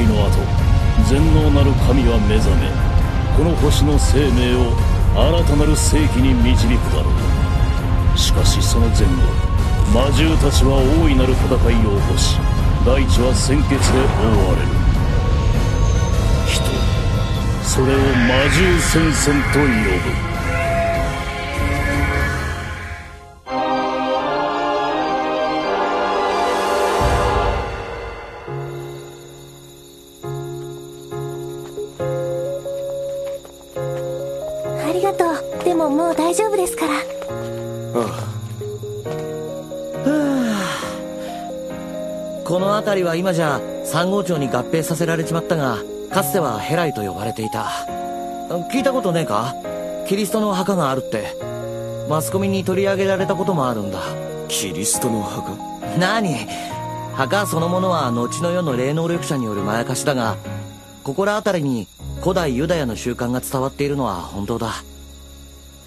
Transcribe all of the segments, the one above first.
の後全能なる神は目覚めこの星の生命を新たなる世紀に導くだろう。しかしその前後魔獣たちは大いなる戦いを起こし大地は鮮血で覆われる。人それを魔獣戦線と呼ぶ。辺りは今じゃ三号町に合併させられちまったがかつてはヘライと呼ばれていた。聞いたことねえか？キリストの墓があるって。マスコミに取り上げられたこともあるんだ。キリストの墓？何？墓そのものは後の世の霊能力者によるまやかしだがここら辺りに古代ユダヤの習慣が伝わっているのは本当だ。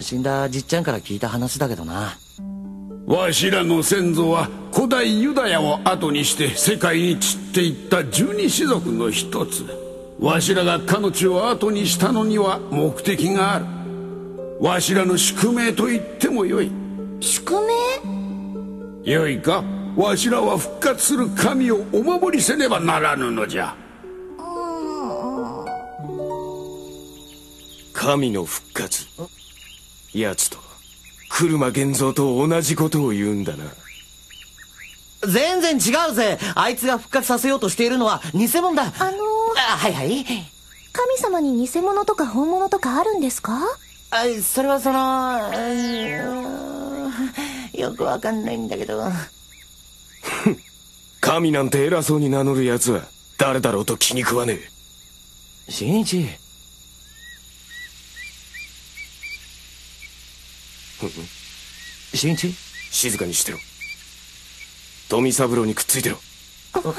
死んだじっちゃんから聞いた話だけどなわしらの先祖は古代ユダヤを後にして世界に散っていった十二種族の一つ。わしらがかの地を後にしたのには目的がある。わしらの宿命と言ってもよい。宿命？よいか？わしらは復活する神をお守りせねばならぬのじゃ。神の復活。奴と車源蔵と同じことを言うんだな。全然違うぜ。あいつが復活させようとしているのは偽物だ。あのー、あはいはい。神様に偽物とか本物とかあるんですか？あそれはそのうーんよくわかんないんだけど。神なんて偉そうに名乗る奴は誰だろうと気に食わねえ。新一新一静かにしてろ。富三郎にくっついてろ。こ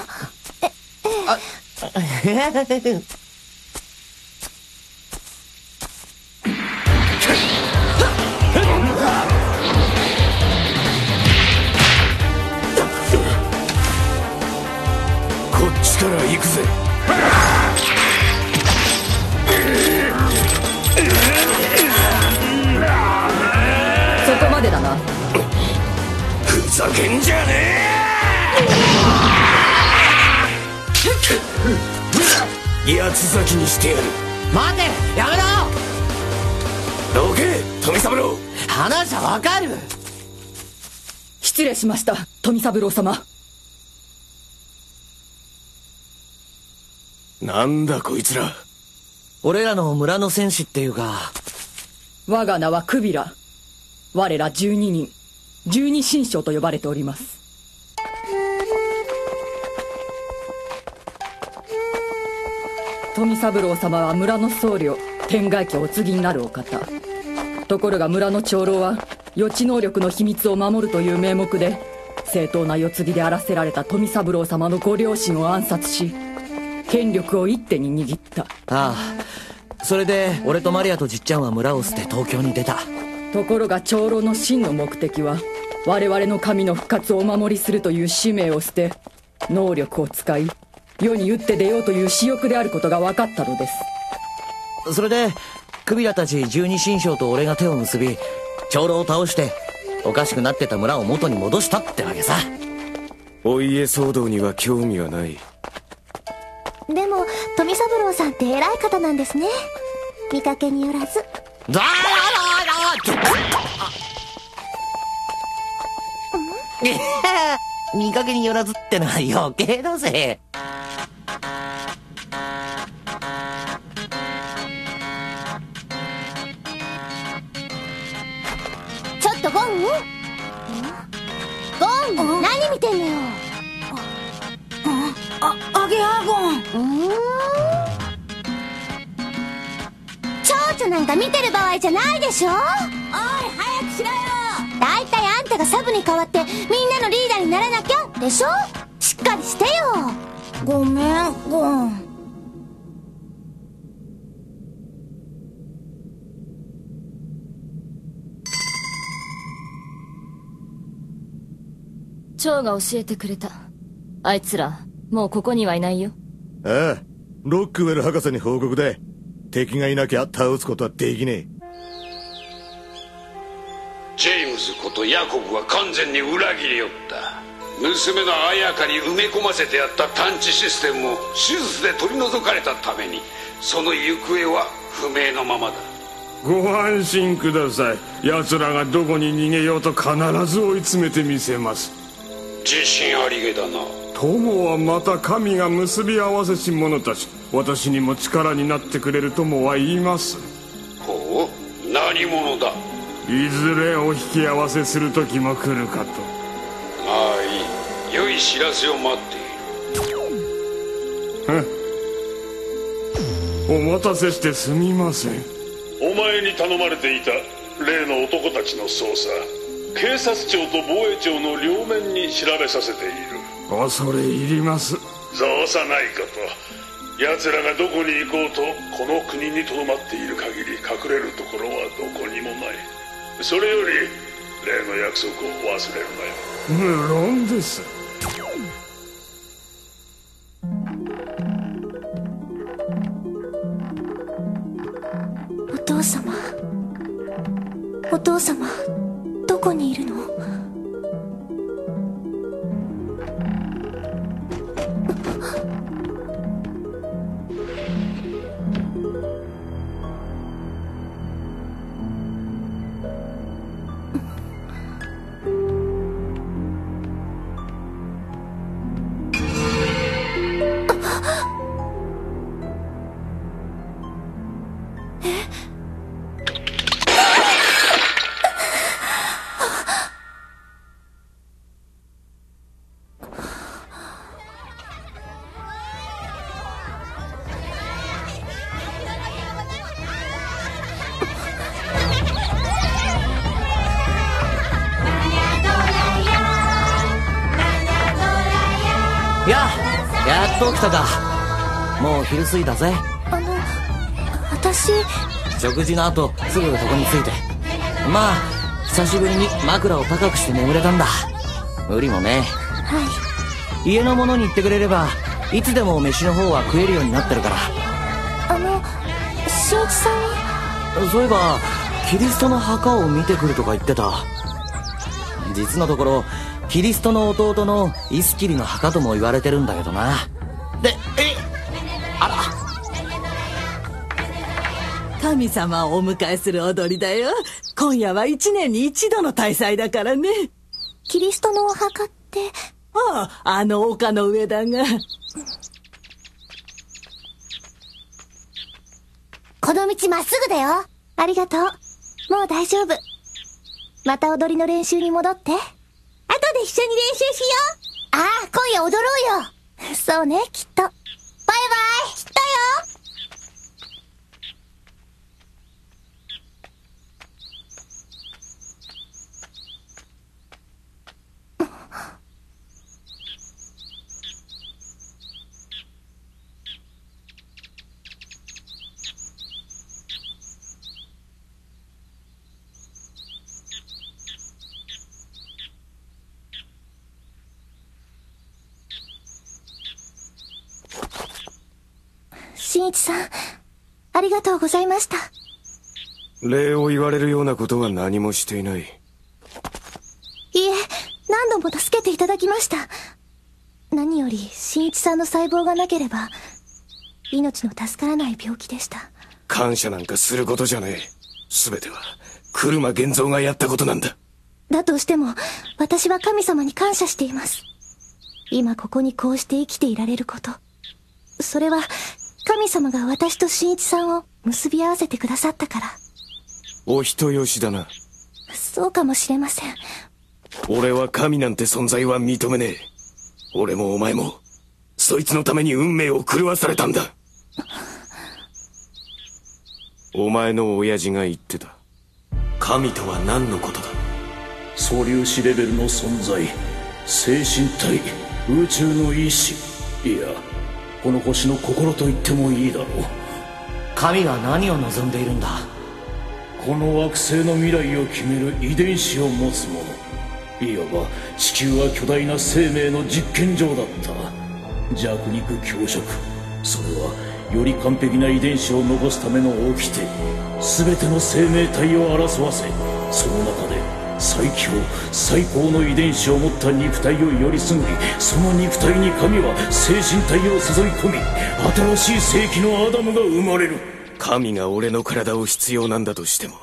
っちから行くぜけんじゃねえ八つ咲きにしてやる待てやめろどけ富三郎話はわかる失礼しました富三郎様なんだこいつら俺らの村の戦士っていうか我が名はクビラ我ら12人十二神将と呼ばれております。富三郎様は村の僧侶天外家お継ぎになるお方。ところが村の長老は予知能力の秘密を守るという名目で正当な世継ぎであらせられた富三郎様のご両親を暗殺し権力を一手に握った。ああそれで俺とマリアとじっちゃんは村を捨て東京に出た。ところが長老の真の目的は我々の神の復活をお守りするという使命を捨て能力を使い世に打って出ようという私欲であることが分かったのです。それでクビラたち十二神将と俺が手を結び長老を倒しておかしくなってた村を元に戻したってわけさ。お家騒動には興味はない。でも富三郎さんって偉い方なんですね。見かけによらず。だららら 見かけによらずってのは余計だぜ。ちょっとゴンゴン何見てんのよ。あ、アゲアゴン。うーん。蝶々なんか見てる場合じゃないでしょがサブに代わってみんなのリーダーにならなきゃでしょ?しっかりしてよ。ごめん、ゴン。蝶が教えてくれた。あいつらもうここにはいないよ。ああロックウェル博士に報告で敵がいなきゃ倒すことはできねえ。ジェームズことヤコブは完全に裏切りよった。娘の綾香に埋め込ませてあった探知システムも手術で取り除かれたためにその行方は不明のままだ。ご安心ください。奴らがどこに逃げようと必ず追い詰めてみせます。自信ありげだな。友はまた神が結び合わせし者たち。私にも力になってくれる友は言います。ほう何者だ？いずれお引き合わせする時も来るかと。まあいい。良い知らせを待っている。お待たせしてすみません。お前に頼まれていた例の男たちの捜査警察庁と防衛庁の両面に調べさせている。恐れ入ります。そうさないこと。奴らがどこに行こうとこの国にとどまっている限り隠れるところはどこにもないそれより例の約束を忘れるなよ。無論です？お父様。お父様どこにいるの？やっと起きたかもう昼過ぎだぜ。あの私。食事の後すぐここに着いて。まあ久しぶりに枕を高くして眠れたんだ。無理もね。はい。家の者に言ってくれればいつでも飯の方は食えるようになってるから。あの新一さんは？そういえばキリストの墓を見てくるとか言ってた。実のところキリストの弟のイスキリの墓とも言われてるんだけどな神様をお迎えする踊りだよ。今夜は一年に一度の大祭だからね。キリストのお墓って。あああの丘の上だが。この道まっすぐだよ。ありがとう。もう大丈夫。また踊りの練習に戻って。後で一緒に練習しよう。ああ今夜踊ろうよ。そうねきっと。バイバイ。きっとよ新一さんありがとうございました。礼を言われるようなことは何もしていない。いえ何度も助けていただきました。何より新一さんの細胞がなければ命の助からない病気でした。感謝なんかすることじゃねえ。全ては車源三がやったことなんだ。だとしても私は神様に感謝しています。今ここにこうして生きていられること。それは神様が私と新一さんを結び合わせてくださったから。お人よしだな。そうかもしれません。俺は神なんて存在は認めねえ。俺もお前もそいつのために運命を狂わされたんだ。お前の親父が言ってた。神とは何のことだ？素粒子レベルの存在精神体宇宙の意志。いやこの星の心と言ってもいいだろう。神は何を望んでいるんだ？この惑星の未来を決める遺伝子を持つ者。いわば地球は巨大な生命の実験場だった。弱肉強食。それはより完璧な遺伝子を残すための掟。全ての生命体を争わせその中で最強最高の遺伝子を持った肉体をよりすぐりその肉体に神は精神体を注い込み新しい世紀のアダムが生まれる。神が俺の体を必要なんだとしても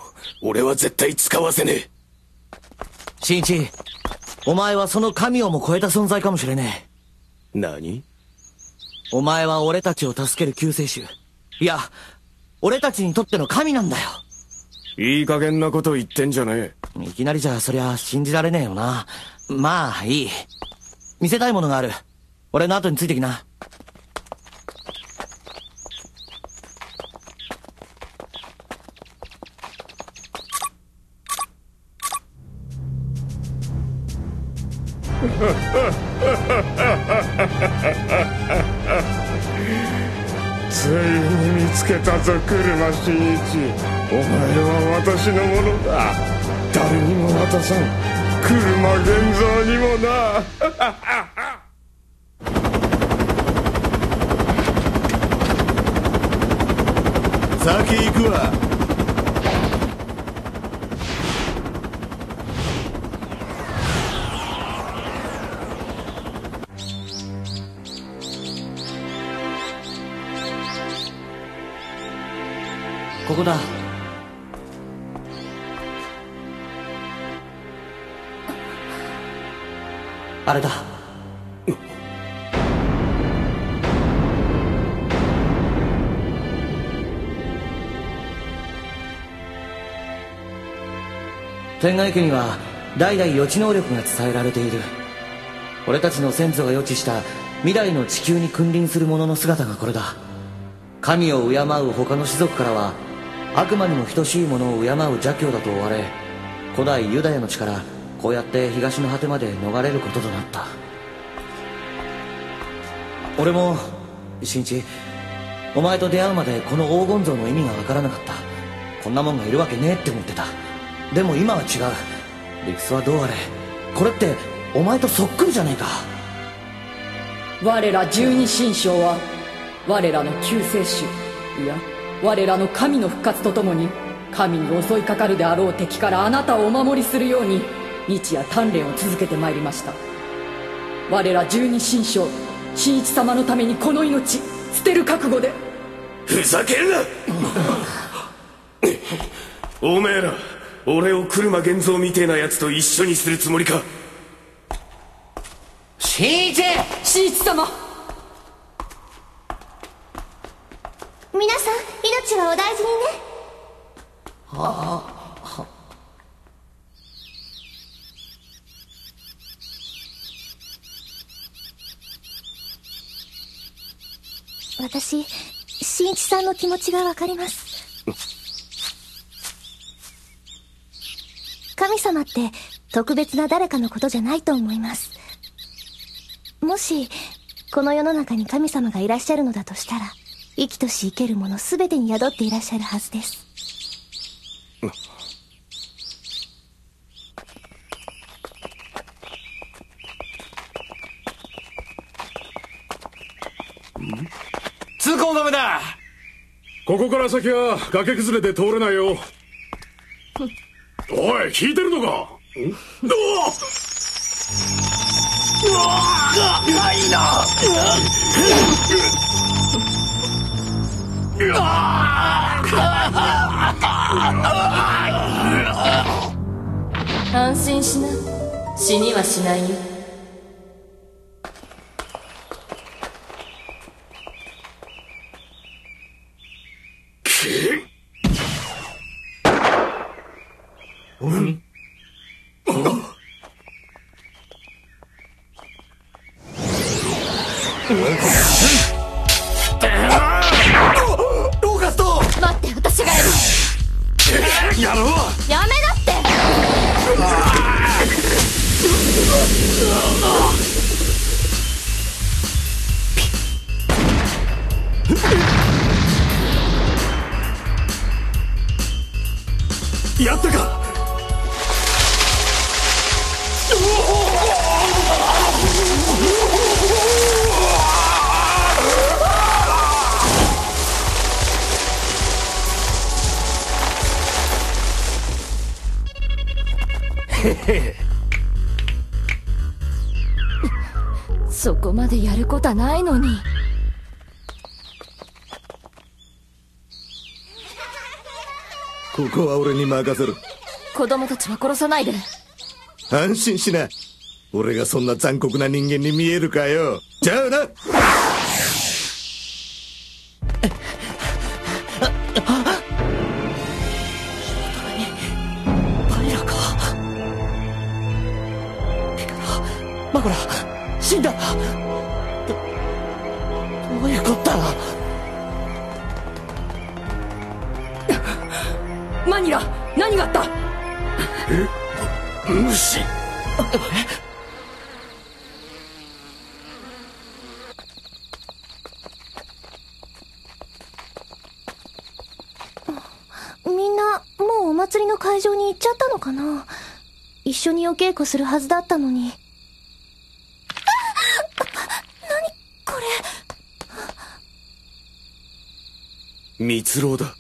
俺は絶対使わせねえ。新一お前はその神をも超えた存在かもしれねえ。何？お前は俺たちを助ける救世主。いや俺たちにとっての神なんだよ。いい加減なこと言ってんじゃねえいきなりじゃそりゃ信じられねえよな。まあいい。見せたいものがある。俺の後についてきな。ついに見つけたぞ車真一。お前は私のものだ。誰にも渡さん。車現像にもな。先行くわ。ここだあれだ。天外家には代々予知能力が伝えられている。俺たちの先祖が予知した未来の地球に君臨する者の姿がこれだ。神を敬う他の種族からは悪魔にも等しいものを敬う邪教だと追われ古代ユダヤの地からこうやって東の果てまで逃れることとなった。俺も新一お前と出会うまでこの黄金像の意味が分からなかった。こんなもんがいるわけねえって思ってた。でも今は違う。理屈はどうあれこれってお前とそっくりじゃねえか。我ら十二神将は我らの救世主いや我らの神の復活とともに神に襲いかかるであろう敵からあなたをお守りするように日夜鍛錬を続けてまいりました。我ら十二神将新一様のためにこの命捨てる覚悟で。ふざけるな!おめえら俺を車現像みてえなやつと一緒にするつもりか?新一新一様!皆さん命はお大事にね。はあ私新一さんの気持ちがわかります。神様って特別な誰かのことじゃないと思います。もしこの世の中に神様がいらっしゃるのだとしたら生きとし生けるもの全てに宿っていらっしゃるはずです通行止めだここから先は崖崩れで通れないよ。おい聞いてるのか？おうわな。いな。安心しな。死にはしないよやったか？そこまでやることないのに。ここは俺に任せる子供たちは殺さないで。安心しな。俺がそんな残酷な人間に見えるかよ。じゃあな。パイラかペカラマコラ死んだ何があった？え？無視？みんなもうお祭りの会場に行っちゃったのかな？一緒にお稽古するはずだったのに。何これ？蜜蝋だ。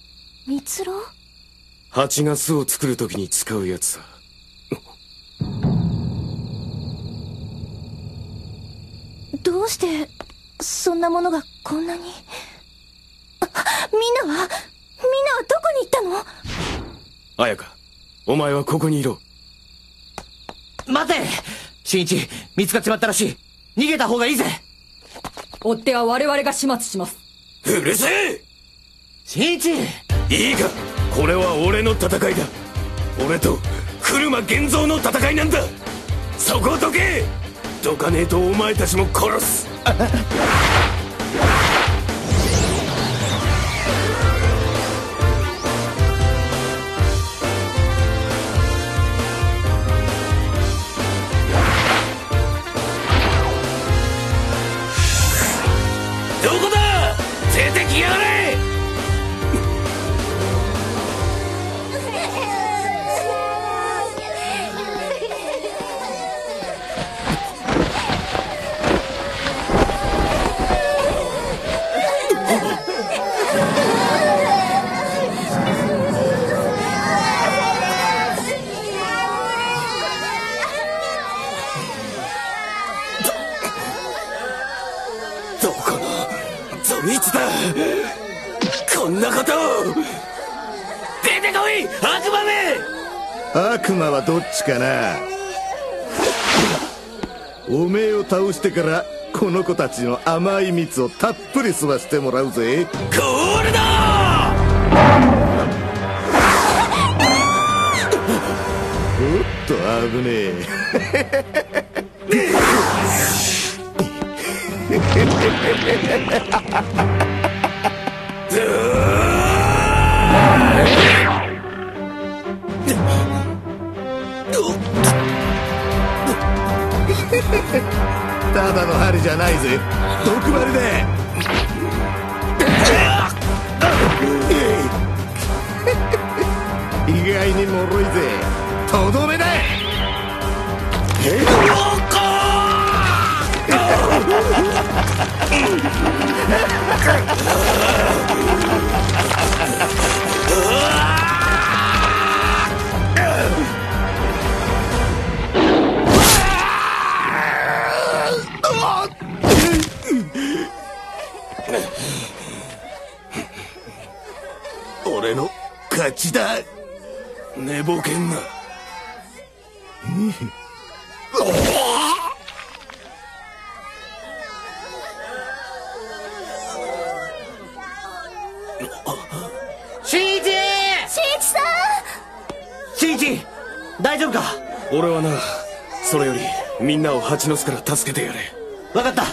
蜜蝋8月を作る時に使うやつさ。どうして、そんなものがこんなに？みんなはみんなはどこに行ったの？綾香、お前はここにいろ。待て新一、見つかっちまったらしい。逃げた方がいいぜ追っ手は我々が始末します。うるせえ新一いいか？これは俺の戦いだ。俺と車源蔵の戦いなんだ。そこをどけ。どかねえとお前たちも殺す。いつだこんなことを出てこい悪魔め悪魔はどっちかな？おめえを倒してからこの子たちの甘い蜜をたっぷり吸わせてもらうぜ。ゴールだおっと危ねえ ただの針じゃないぜ。毒針だ意外に脆いぜ。とどめだ。俺の勝ちだ。寝ぼけんな。大丈夫か？俺はなそれよりみんなを蜂の巣から助けてやれ。分かった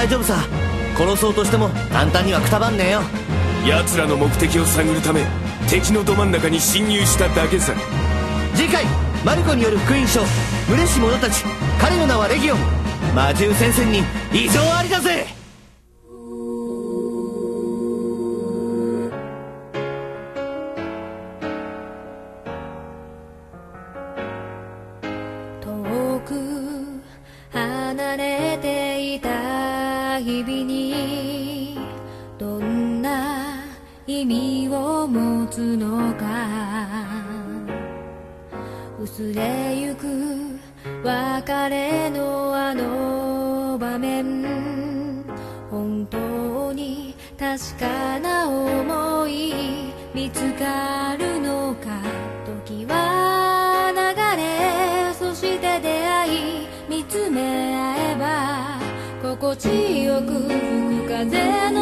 大丈夫さ。殺そうとしても簡単にはくたばんねえよ。奴らの目的を探るため敵のど真ん中に侵入しただけさ。次回マルコによる福音書「群れし者たち彼の名はレギオン」魔獣戦線に異常ありだぜ薄れゆく別れのあの場面。本当に確かな思い。見つかるのか時は流れそして出会い。見つめ合えば心地よく吹く風の